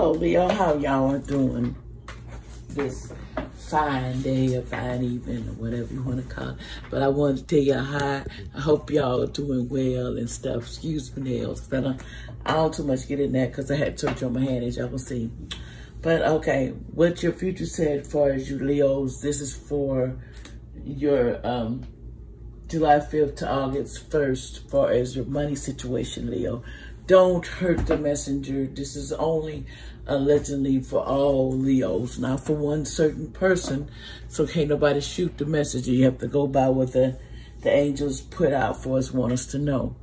Hello, Leo. How y'all are doing this fine day or fine evening or whatever you want to call it. But I wanted to tell y'all hi. I hope y'all are doing well and stuff. Excuse me, nails. I, I don't too much get in that because I had surgery on my hand, as y'all can see. But okay, what your future said for as you Leos, this is for your um, July 5th to August 1st far as your money situation, Leo. Don't hurt the messenger. This is only allegedly for all Leos, not for one certain person. So can't nobody shoot the messenger. You have to go by what the, the angels put out for us, want us to know.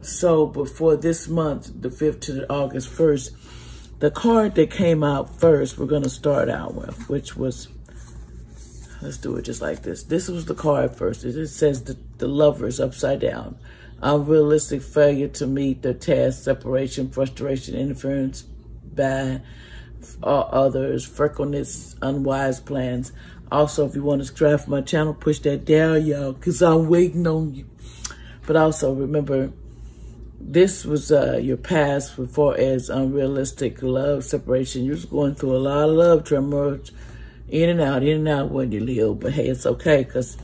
So before this month, the 5th to the August 1st, the card that came out first, we're going to start out with, which was, let's do it just like this. This was the card first. It says the, the lovers upside down. Unrealistic failure to meet the task, separation, frustration, interference by others, freckleness, unwise plans. Also, if you want to subscribe to my channel, push that down, y'all, because I'm waiting on you. But also, remember, this was uh, your past as far as unrealistic love separation. You're just going through a lot of love tremor, in and out, in and out when you live. But hey, it's okay because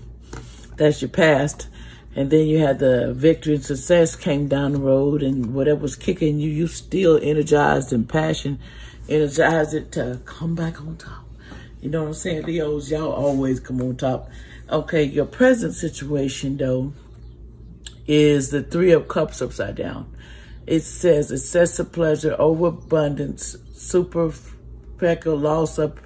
that's your past. And then you had the victory and success came down the road and whatever was kicking you, you still energized and passion, energized it to come back on top. You know what I'm saying? Leos, y'all always come on top. Okay, your present situation though, is the Three of Cups upside down. It says excessive pleasure, overabundance, super pecker, loss of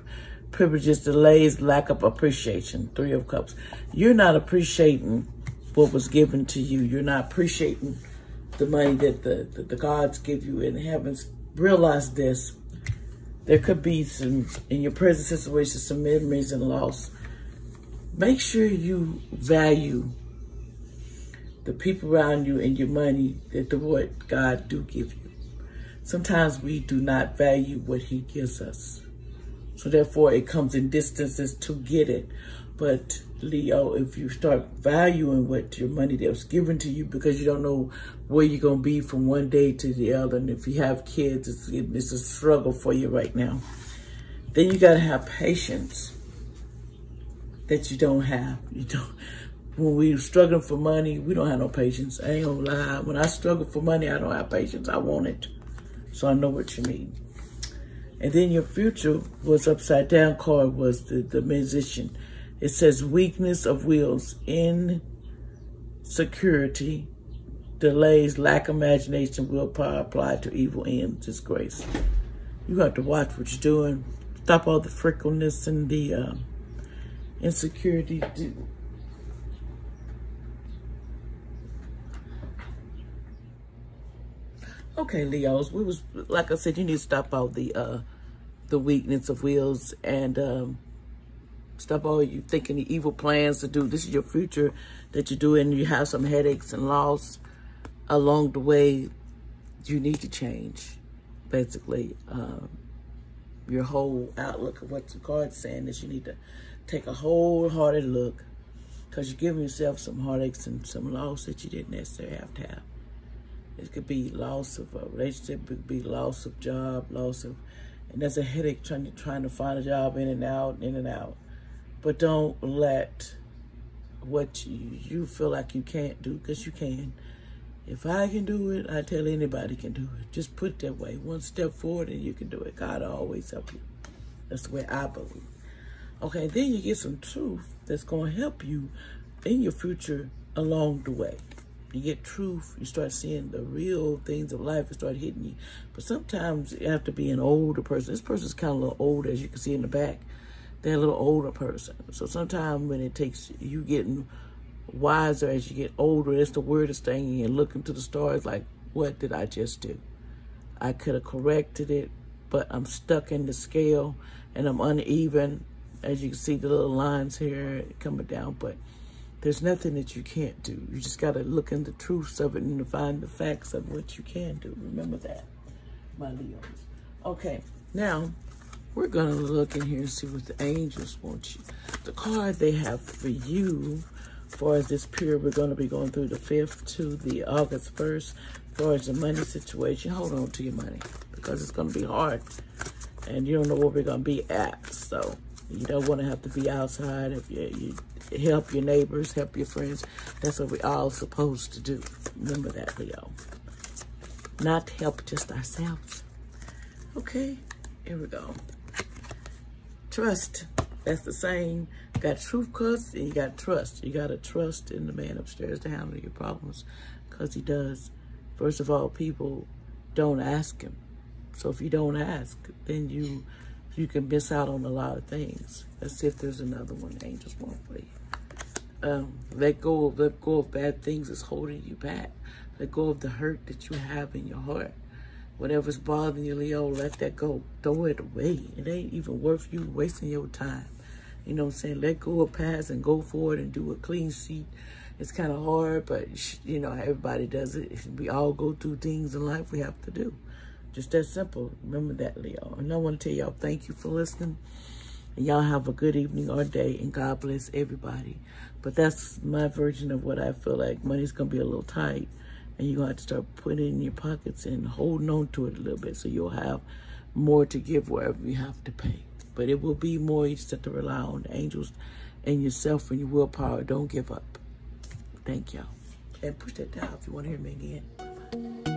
privileges, delays, lack of appreciation. Three of Cups. You're not appreciating what was given to you. You're not appreciating the money that the, the, gods give you in heavens. Realize this. There could be some, in your present situation, some memories and loss. Make sure you value the people around you and your money that the Lord God do give you. Sometimes we do not value what he gives us. So therefore it comes in distances to get it. But Leo, if you start valuing what your money that was given to you because you don't know where you're going to be from one day to the other. And if you have kids, it's, it's a struggle for you right now. Then you got to have patience that you don't have. You don't when we're struggling for money, we don't have no patience. I ain't gonna lie. When I struggle for money, I don't have patience. I want it. So I know what you mean. And then your future was upside down card was the, the magician. It says weakness of wills, insecurity, delays, lack of imagination, willpower applied to evil ends, disgrace. You have to watch what you're doing. Stop all the frickleness and the uh, insecurity. Okay, Leos, we was like I said, you need to stop all the uh the weakness of wills and um stop all you thinking the evil plans to do. This is your future that you do, and You have some headaches and loss along the way. You need to change, basically. Um, your whole outlook of what the card's saying is you need to take a wholehearted look because you're giving yourself some heartaches and some loss that you didn't necessarily have to have. It could be loss of a relationship, it could be loss of job, loss of, and that's a headache trying to, trying to find a job in and out, in and out. But don't let what you, feel like you can't do, because you can. If I can do it, I tell anybody can do it. Just put it that way. One step forward and you can do it. God will always help you. That's the way I believe. Okay, then you get some truth that's going to help you in your future along the way you get truth, you start seeing the real things of life and start hitting you. But sometimes you have to be an older person. This person's kind of a little older, as you can see in the back. A little older person. So sometimes when it takes you getting wiser as you get older, it's the weirdest thing. And looking to the stars like, what did I just do? I could have corrected it, but I'm stuck in the scale and I'm uneven. As you can see the little lines here coming down, but there's nothing that you can't do. You just got to look in the truths of it and find the facts of what you can do. Remember that, my Leos. Okay, now we're going to look in here and see what the angels want you. The card they have for you, for this period we're going to be going through the 5th to the August 1st, As far as the money situation, hold on to your money because it's going to be hard and you don't know where we're going to be at. So you don't want to have to be outside. If you, you help your neighbors, help your friends, that's what we're all supposed to do. Remember that, Leo. Not help just ourselves. Okay, here we go. Trust. That's the same. Got truth cuss and you got trust. You got to trust in the man upstairs to handle your problems because he does. First of all, people don't ask him. So if you don't ask, then you you can miss out on a lot of things. Let's see if there's another one angels want for you. Um, let go of let go of bad things that's holding you back. Let go of the hurt that you have in your heart. Whatever's bothering you, Leo, let that go. Throw it away. It ain't even worth you wasting your time. You know what I'm saying? Let go of past and go forward and do a clean sheet. It's kind of hard, but, you know, everybody does it. We all go through things in life we have to do. Just that simple. Remember that, Leo. And I want to tell y'all thank you for listening. And y'all have a good evening or day. And God bless everybody. But that's my version of what I feel like. Money's going to be a little tight. And you're going to have to start putting it in your pockets and holding on to it a little bit. So you'll have more to give wherever you have to pay. But it will be more. You just have to rely on the angels and yourself and your willpower. Don't give up. Thank y'all. And push that down if you want to hear me again.